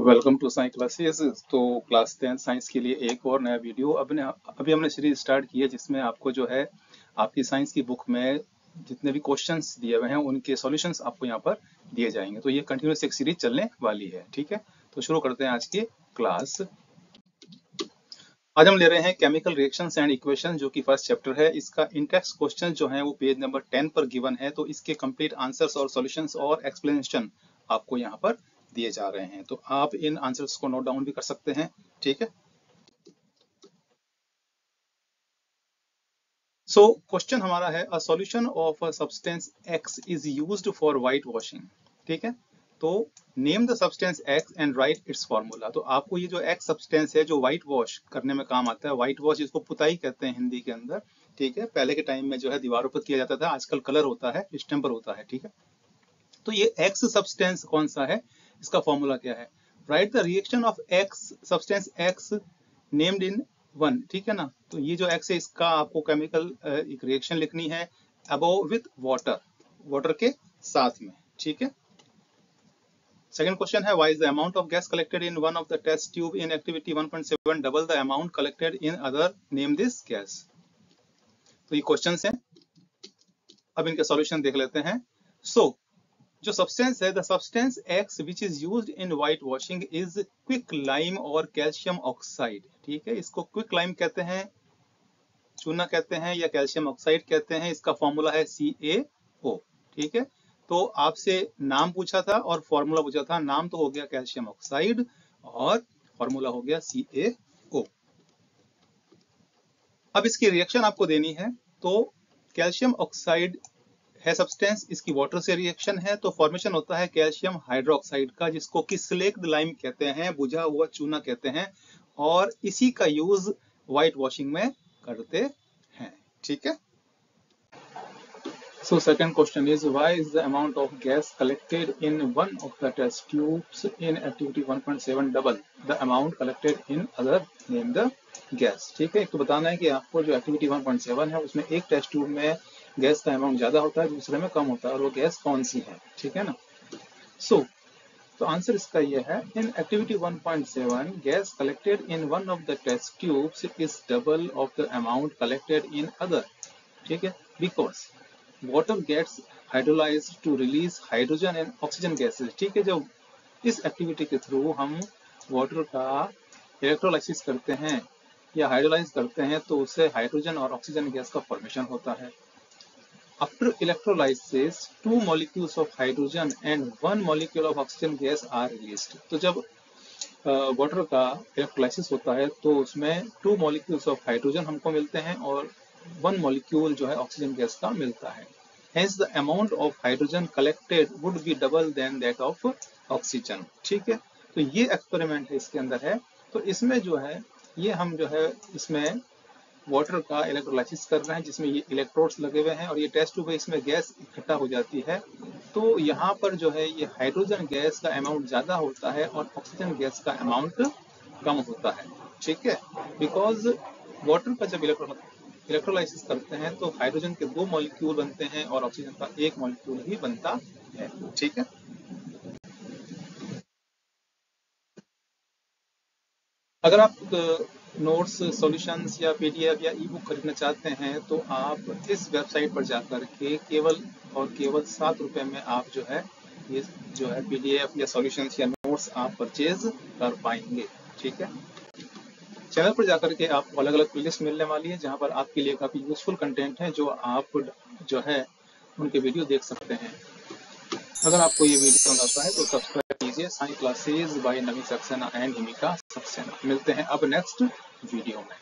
Welcome to science classes तो class tenth science के लिए एक और नया वीडियो अभी अभी हमने सीरीज़ स्टार्ट की है, जिसमें आपको जो है, आपकी साइंस की बुक में जितने भी क्वेश्चंस दिए हुए हैं, उनके सॉल्यूशंस आपको यहाँ पर दिए जाएँगे। तो ये कंटिन्यूस एक सीरीज़ चलने वाली है, ठीक है? तो शुरू करते हैं आज की क्लास आज हम ले रहे हैं केमिकल रिएक्शंस एंड इक्वेशन जो कि फ़र्स्ट चैप्टर है। इसका इंटेक्स क्वेश्चन जो है, वो पेज नंबर टेन पर गिवन है। तो इसके कंप्लीट आंसर्स और सॉल्यूशंस और एक्सप्लेनेशन आपको यहाँ पर दिए जा रहे हैं। तो आप इन आंसर्स को नोट डाउन भी कर सकते हैं ठीक है? सो so, क्वेश्चन हमारा है a solution of a substance X is used for white washing ठीक है? तो name the substance X and write its formula तो आपको ये जो एक्स सब्सटेंस है जो व्हाइट वॉश करने में काम आता है व्हाइट वॉश इसको पुताई कहते हैं हिंदी के अंदर ठीक है? पहले के टाइम में जो है दीवारों पर किया जाता था आजकल कलर होता है स्टेम्पर होता है ठीक है? तो ये एक्स सब्सटेंस कौन सा है? इसका फॉर्मूला क्या है? Write the reaction of X substance X named in one ठीक है ना? तो ये जो एक्स है इसका आपको केमिकल एक रिएक्शन लिखनी है अबोव विथ वाटर वाटर के साथ में ठीक है? सेकेंड क्वेश्चन है why is the amount of gas collected in one of the test tube in activity 1.7 double the amount collected in other name this gas तो ये क्वेश्चन हैं। अब इनके सॉल्यूशन देख लेते हैं। सो so, जो सब्सटेंस है the substance X which is use in white washing is quick lime और कैल्शियम ऑक्साइड ठीक है? इसको क्विक लाइम कहते हैं, चूना कहते हैं या कैल्शियम ऑक्साइड कहते हैं, इसका फॉर्मूला है सी ए ओ ठीक है? तो आपसे नाम पूछा था और फॉर्मूला पूछा था, नाम तो हो गया कैल्शियम ऑक्साइड और फॉर्मूला हो गया सी ए ओ अब इसकी रिएक्शन आपको देनी है तो कैल्शियम ऑक्साइड है सब्सटेंस इसकी वाटर से रिएक्शन है तो फॉर्मेशन होता है कैल्शियम हाइड्रोक्साइड का, जिसको कि स्लेक्ड लाइम कहते हैं बुझा हुआ चूना कहते हैं, और इसी का यूज़ व्हाइट वॉशिंग में करते हैं। ठीक है? So, second question is, why is the amount of gas collected in one of the test tubes in activity 1.7 double? The amount collected in other name the gas. ठीक है? एक तो बताना है कि आपको जो एक्टिविटी 1.7 है, उसमें एक टेस्ट ट्यूब में गैस का अमाउंट ज़्यादा होता है दूसरे में कम होता है और वो गैस कौन सी है? ठीक है ना? सो so, तो आंसर इसका ये है in activity 1.7 gas collected in one of the test tubes is double of the amount collected in other ठीक है? Because water gets hydrolyse to release hydrogen and oxygen gases ठीक है? जब इस एक्टिविटी के थ्रू हम वाटर का electrolysis करते हैं या हाइड्रोलाइज करते हैं तो उससे हाइड्रोजन और ऑक्सीजन गैस का फॉर्मेशन होता है। after electrolysis, two molecules of hydrogen and one molecule of oxygen gas are released. to jab water का इलेक्ट्रोलाइसिस होता है तो उसमें टू मॉलिक्यूल्स ऑफ़ हाइड्रोजन हमको मिलते हैं और वन मॉलिक्यूल जो है ऑक्सीजन गैस का मिलता है। Hence the amount of hydrogen collected would be double than that of oxygen ठीक है? तो ये एक्सपेरिमेंट इसके अंदर है। तो इसमें जो है, ये हम जो है, इसमें वाटर का इलेक्ट्रोलाइसिस कर रहे हैं, जिसमें ये इलेक्ट्रोड्स लगे हुए हैं और ये टेस्ट ट्यूब इसमें गैस इकट्ठा हो जाती है। तो यहाँ पर जो है, ये हाइड्रोजन गैस का अमाउंट ज़्यादा होता है और ऑक्सीजन गैस का अमाउंट कम होता है। ठीक है? बिकॉज़ वाटर का जब इलेक्ट्रो इलेक्ट्रोलाइसिस करते हैं तो हाइड्रोजन के दो मॉलिक्यूल बनते हैं और ऑक्सीजन का एक मॉलिक्यूल ही बनता है। ठीक है? अगर आप नोट्स सॉल्यूशंस या पीडीएफ या ई बुक खरीदना चाहते हैं तो आप इस वेबसाइट पर जाकर के केवल और केवल सात रुपए में आप जो है, ये जो है पीडीएफ या सॉल्यूशंस या नोट्स आप परचेज कर पाएँगे, ठीक है? चैनल पर जाकर के आपको अलग अलग प्लेलिस्ट मिलने वाली है, जहाँ पर आपके लिए काफ़ी यूजफुल कंटेंट है, जो आप जो है, उनके वीडियो देख सकते हैं। अगर आपको ये वीडियो पसंद आता है तो सब्सक्राइब कीजिए science classes by Navi Saxena and Himika Saxena. मिलते हैं अब नेक्स्ट वीडियो में।